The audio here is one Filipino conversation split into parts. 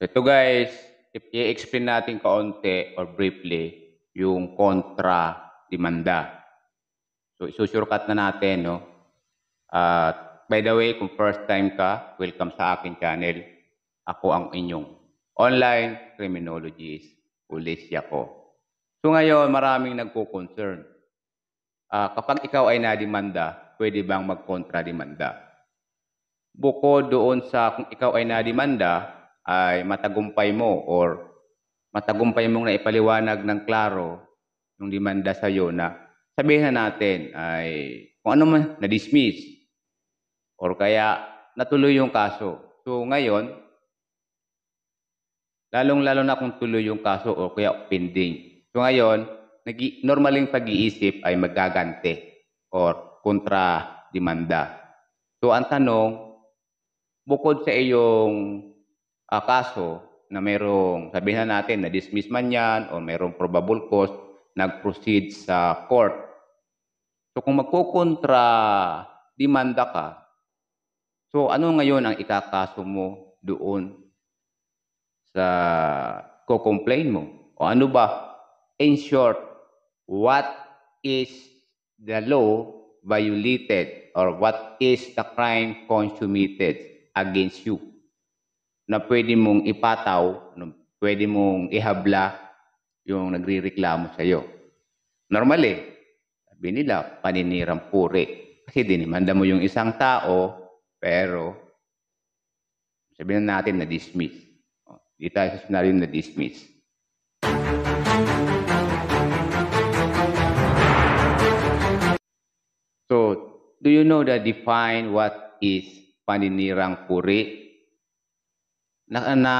Ito guys, if i-explain natin kaunti or briefly yung kontra demanda. So isusurkat na natin, no? At by the way, kung first time ka, welcome sa akin channel. Ako ang inyong online criminologist, Ulisya ko. So ngayon, maraming nagko-concern. Ah, kapag ikaw ay nademanda, pwede bang magkontra-demanda? Bukod doon sa kung ikaw ay nademanda, ay matagumpay mo or matagumpay mong naipaliwanag ng klaro yung demanda sa iyo na sabihin na natin ay kung ano man na-dismiss or kaya natuloy yung kaso. So ngayon, lalong-lalo na kung tuloy yung kaso o kaya pending. So ngayon, nag normaling pag-iisip ay magagante or kontra demanda. So ang tanong, bukod sa iyong uh, kaso na mayroong, sabihin na natin, na-dismiss man yan o mayroong probable cause, nag-proceed sa court. So kung magkukontra demanda ka, so ano ngayon ang ikakaso mo doon sa ko-complain mo? O ano ba? In short, what is the law violated or what is the crime consummated against you? Na pwede mong ipataw, na pwede mong ihabla yung nagrireklamo sa iyo. Normally, sabi nila, paninirang puri. Kasi dinimanda mo yung isang tao, pero sabihin natin na dismiss. Di tayo sa scenario na dismiss. So, do you know that define what is paninirang puri? Na, na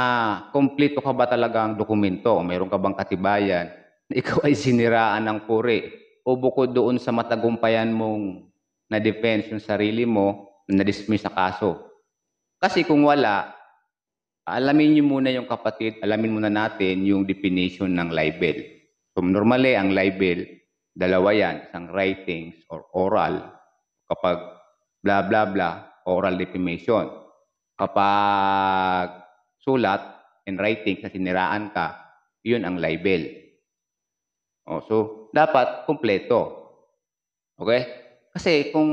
kompleto ka ba talaga ang dokumento mayroon ka bang katibayan na ikaw ay siniraan ng puri o bukod doon sa matagumpayan mong na-defense yung sarili mo na na-dismiss sa kaso. Kasi kung wala, alamin niyo muna yung kapatid, alamin muna natin yung definition ng libel. So normally, ang libel, dalawa yan, isang writings or oral. Kapag bla bla bla, oral defamation. Kapag sulat and writing sa siniraan ka, yun ang libel. Oh, so, dapat kumpleto. Okay? Kasi kung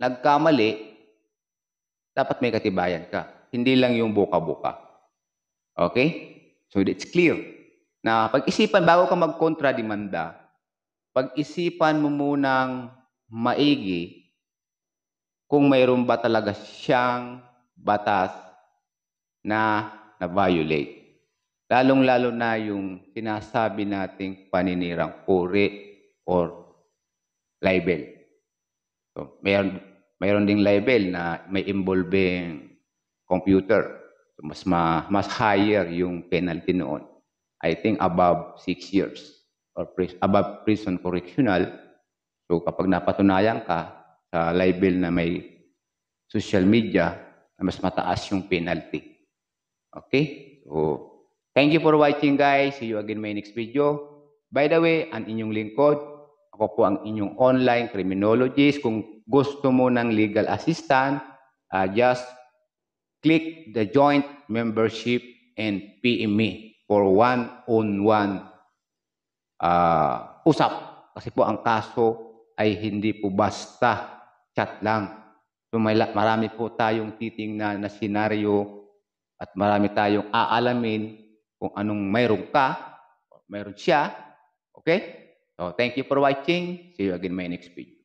nagkamali, dapat may katibayan ka. Hindi lang yung buka-buka. Okay? So, it's clear na pag-isipan, bago ka mag-kontra-demanda, pag-isipan mo munang maigi kung mayroon ba talaga siyang batas na na-violate. Lalong-lalo na yung sinasabi nating paninirang puri or libel. So, mayroon, mayroon ding libel na may involving computer. So, mas, ma, mas higher yung penalty noon. I think above 6 years or pris, above prison correctional. So kapag napatunayan ka sa libel na may social media, mas mataas yung penalty. Okay? So, thank you for watching guys. See you again in my next video. By the way, ang inyong lingkod, ako po ang inyong online criminologist. Kung gusto mo ng legal assistant, uh, just click the joint membership and PM me for one-on-one uh, usap. Kasi po ang kaso ay hindi po basta chat lang. So may, marami po tayong titingnan na senaryo at marami tayong aalamin kung anong mayroon ka, mayroon siya. Okay? So, thank you for watching. See you again in my next video.